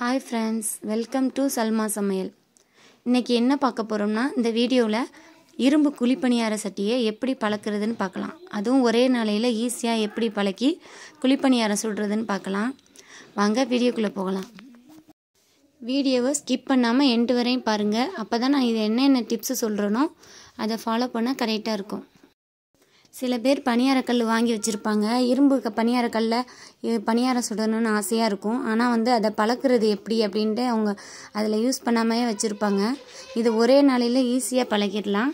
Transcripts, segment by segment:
Hi friends welcome to Salma சமையல் இன்றைக்கி என்ன பார்க்க போகிறோம்னா இந்த வீடியோவில் இரும்பு குழிப்பணியார சட்டியை எப்படி பழக்கிறதுன்னு பார்க்கலாம். அதுவும் ஒரே நாளையில் ஈஸியாக எப்படி பழக்கி குழிப்பணியாரம் சுடுறதுன்னு பார்க்கலாம். வாங்க வீடியோக்குள்ளே போகலாம். வீடியோவை ஸ்கிப் பண்ணாமல் எண்டு வரையும் பாருங்கள் அப்போ தான் நான் இது என்னென்ன டிப்ஸு சொல்கிறேனோ அதை ஃபாலோ பண்ண கரெக்டாக இருக்கும். சில பேர் பணியாரக்கல் வாங்கி வச்சுருப்பாங்க. இரும்பு க பணியாரக்கல்ல இது பணியாரம் சுடணும்னு ஆசையாக இருக்கும். ஆனால் வந்து அதை பழக்கிறது எப்படி அப்படின்ட்டு அவங்க அதில் யூஸ் பண்ணாமையே வச்சுருப்பாங்க. இது ஒரே நாளையில் ஈஸியாக பழகிடலாம்.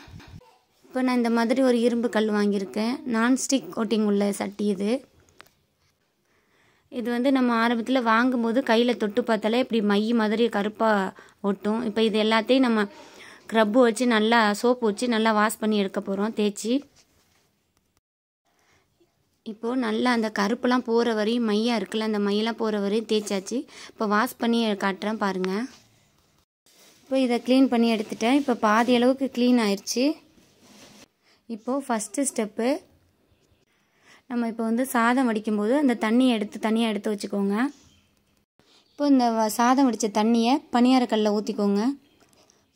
இப்போ நான் இந்த மாதிரி ஒரு இரும்பு கல் வாங்கியிருக்கேன். நான்ஸ்டிக் கோட்டிங் உள்ள சட்டி இது. இது வந்து நம்ம ஆரம்பத்தில் வாங்கும்போது கையில் தொட்டு பார்த்தாலே இப்படி மை மாதிரி கருப்பாக ஒட்டும். இப்போ இது எல்லாத்தையும் நம்ம க்ரப்பு வச்சு நல்லா சோப்பு வச்சு நல்லா வாஷ் பண்ணி எடுக்க போகிறோம் தேய்ச்சி. இப்போது நல்லா அந்த கருப்புலாம் போகிற வரையும் மையாக இருக்குல்ல அந்த மையெல்லாம் போகிற வரையும் தேய்ச்சாச்சு. இப்போ வாஷ் பண்ணி காட்டுறேன் பாருங்கள் இப்போ இதை க்ளீன் பண்ணி எடுத்துட்டேன். இப்போ பாதி அளவுக்கு க்ளீன் ஆயிடுச்சு இப்போது ஃபஸ்ட்டு ஸ்டெப்பு நம்ம இப்போ வந்து சாதம் வடிக்கும்போது அந்த தண்ணியை எடுத்து தனியாக எடுத்து வச்சுக்கோங்க. இப்போ இந்த சாதம் வடித்த தண்ணியை பனியாரக்கல்லில் ஊற்றிக்கோங்க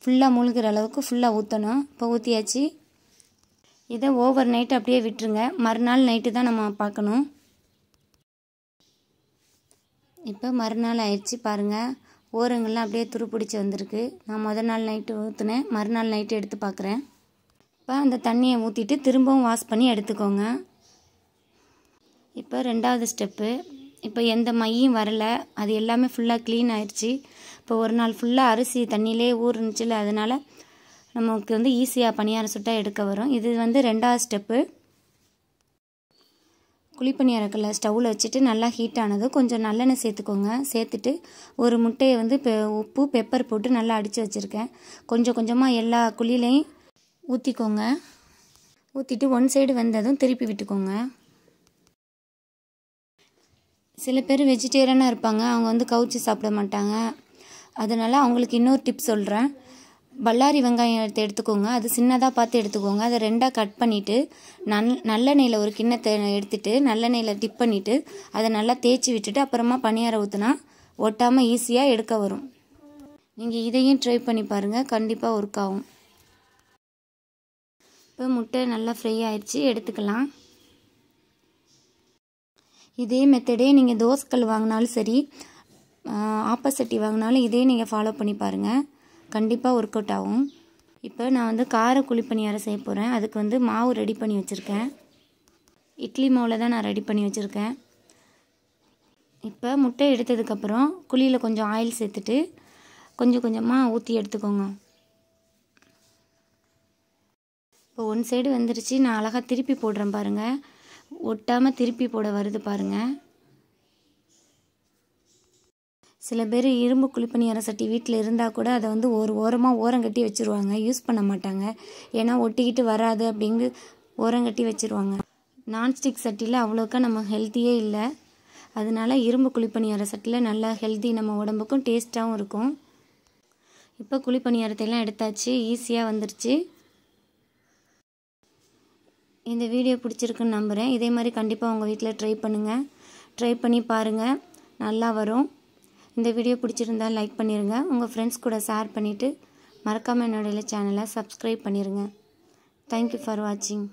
ஃபுல்லாக மூழ்கிற அளவுக்கு ஃபுல்லாக ஊற்றணும் இப்போ ஊற்றியாச்சு இதை ஓவர் நைட் அப்படியே விட்டுருங்க. மறுநாள் நைட்டு தான் நம்ம பார்க்கணும். இப்போ மறுநாள் ஆயிடுச்சு பாருங்கள் ஓரங்கள்லாம் அப்படியே துருப்பிடிச்சு வந்திருக்கு. நான் முதல் நாள் நைட்டு ஊற்றுனேன் மறுநாள் நைட்டு எடுத்து பார்க்குறேன். இப்போ அந்த தண்ணியை ஊற்றிட்டு திரும்பவும் வாஷ் பண்ணி எடுத்துக்கோங்க. இப்போ ரெண்டாவது ஸ்டெப்பு இப்போ எந்த மையும் வரலை. அது எல்லாமே ஃபுல்லாக க்ளீன் ஆயிடுச்சு. இப்போ ஒரு நாள் ஃபுல்லாக அரிசி தண்ணியிலே ஊறுனுச்சுல அதனால் நமக்கு வந்து ஈஸியாக பணியாரம் சுட்டால் எடுக்க வரும். இது வந்து ரெண்டாவது ஸ்டெப்பு குழிப்பணியாரக்கல்ல ஸ்டவ்வில் வச்சுட்டு நல்லா ஹீட் ஆனது. கொஞ்சம் நல்லெண்ணெய் சேர்த்துக்கோங்க. சேர்த்துட்டு ஒரு முட்டையை வந்து பெ உப்பு பெப்பர் போட்டு நல்லா அடித்து வச்சுருக்கேன். கொஞ்சம் கொஞ்சமாக எல்லா குழியிலையும் ஊற்றிக்கோங்க ஊற்றிட்டு ஒன் சைடு வந்ததும் திருப்பி விட்டுக்கோங்க. சில பேர் வெஜிடேரியனாக இருப்பாங்க. அவங்க வந்து கவுச்சி சாப்பிட மாட்டாங்க. அதனால் அவங்களுக்கு இன்னொரு டிப் சொல்கிறேன் பல்லாரி வெங்காயம் எடுத்து எடுத்துக்கோங்க. அது சின்னதாக பார்த்து எடுத்துக்கோங்க. அதை ரெண்டாக கட் பண்ணிவிட்டு நல் நல்லெண்ணெயில் ஒரு கிண்ணத்தை எடுத்துகிட்டு நல்லெண்ணெயில் டிப் பண்ணிவிட்டு அதை நல்லா தேய்ச்சி விட்டுட்டு அப்புறமா பனியாரம் ஊற்றினா ஒட்டாமல் ஈஸியாக எடுக்க வரும். நீங்கள் இதையும் ட்ரை பண்ணி பாருங்கள் கண்டிப்பாக ஒர்க் ஆகும். இப்போ முட்டை நல்லா ஃப்ரை ஆயிடுச்சு எடுத்துக்கலாம். இதே மெத்தடே நீங்கள் தோசைக்கல் வாங்கினாலும் சரி ஆப்போசிட்டி வாங்கினாலும் இதே நீங்கள் ஃபாலோ பண்ணி பாருங்கள் கண்டிப்பாக ஒர்க் அவுட் ஆகும். இப்போ நான் வந்து கார குழிப்பணியாரம் செய்ய போகிறேன் அதுக்கு வந்து மாவு ரெடி பண்ணி வச்சுருக்கேன். இட்லி மாவில் தான் நான் ரெடி பண்ணி வச்சுருக்கேன். இப்போ முட்டை எடுத்ததுக்கப்புறம் குழியில் கொஞ்சம் ஆயில் சேர்த்துட்டு கொஞ்சம் கொஞ்சமாக ஊற்றி எடுத்துக்கோங்க. இப்போ ஒன் சைடு வந்துருச்சு. நான் அழகாக திருப்பி போடுறேன் பாருங்கள் ஒட்டாமல் திருப்பி போட வருது பாருங்கள் சில பேர் இரும்பு குழிப்பணியார சட்டி வீட்டில் இருந்தால் கூட அதை வந்து ஒரு ஓரமாக ஓரங்கட்டி வச்சுருவாங்க. யூஸ் பண்ண மாட்டாங்க. ஏன்னா ஒட்டிக்கிட்டு வராது அப்படிங்கு ஓரங்கட்டி வச்சுருவாங்க. நான்ஸ்டிக் சட்டியில் அவ்வளோக்கா நம்ம ஹெல்த்தியே இல்லை. அதனால இரும்பு குழிப்பணியார சட்டியில் நல்லா ஹெல்த்தி நம்ம உடம்புக்கும் டேஸ்ட்டாகவும் இருக்கும். இப்போ குழிப்பணியாரத்தையெல்லாம் எடுத்தாச்சு. ஈஸியாக வந்துருச்சு. இந்த வீடியோ பிடிச்சிருக்குன்னு நம்புகிறேன் இதே மாதிரி கண்டிப்பாக உங்கள் வீட்டில் ட்ரை பண்ணுங்கள் ட்ரை பண்ணி பாருங்கள் நல்லா வரும். இந்த வீடியோ பிடிச்சிருந்தால் லைக் பண்ணிடுங்க உங்கள் ஃப்ரெண்ட்ஸ் கூட ஷேர் பண்ணிவிட்டு மறக்காமல் என்னோடய சேனலை சப்ஸ்கிரைப் பண்ணிடுங்க தேங்க்யூ ஃபார் வாட்சிங்